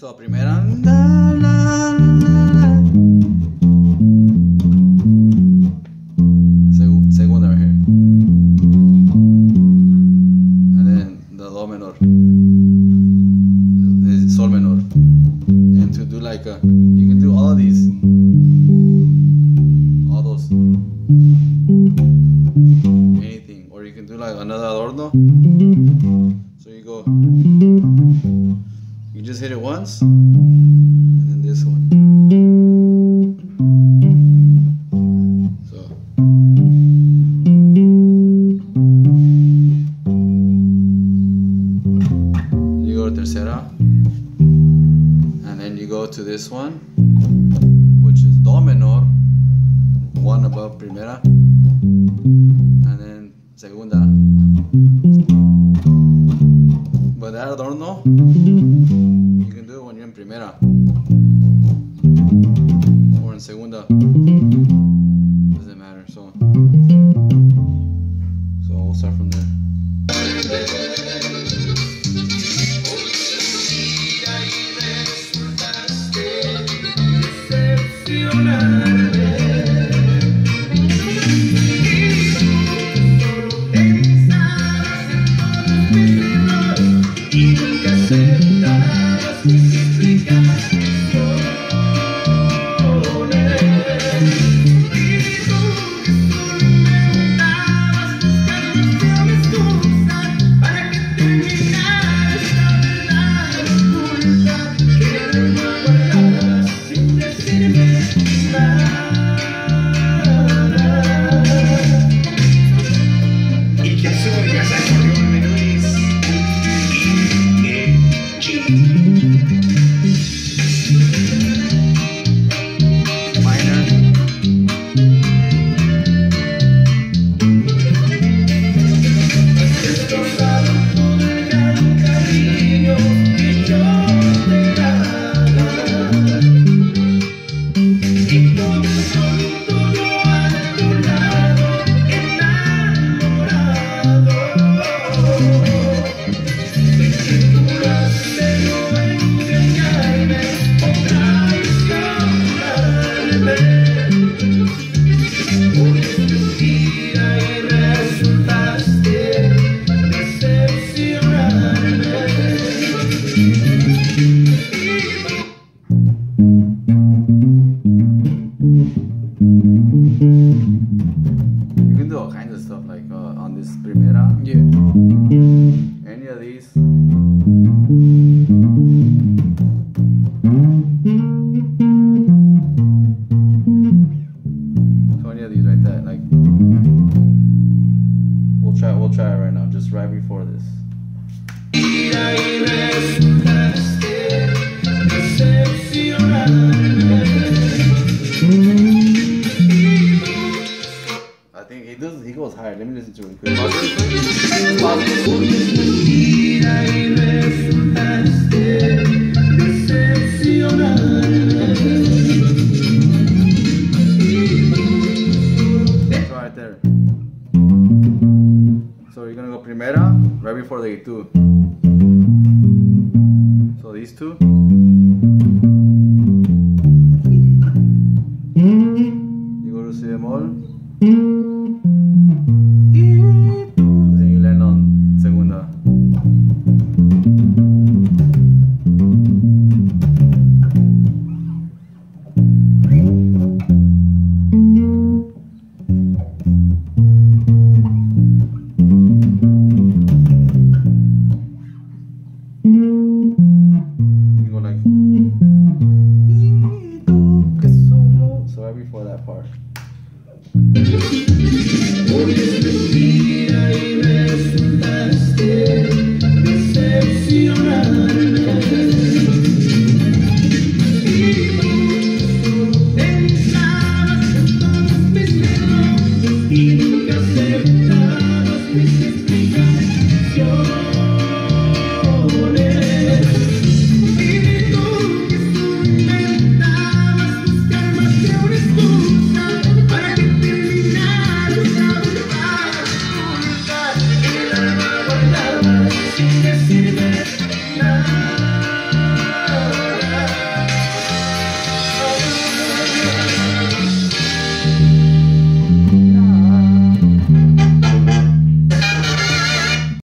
So, primera. la, la. Segu- segunda right here. And then the do menor. The sol menor. And to do like a, you can do all of these. All those. Anything. Or you can do like another adorno. So you go. You just hit it once, and then this one. So. You go to tercera, and then you go to this one, which is do menor, one above primera, and then segunda. You can do it when you're in primera or in segunda. Doesn't matter. So, so we'll start from there. Y try we'll try it right now, just right before this. I think he does he goes higher. Let me listen to it quick. Pause. Pause before the two. So these two. feel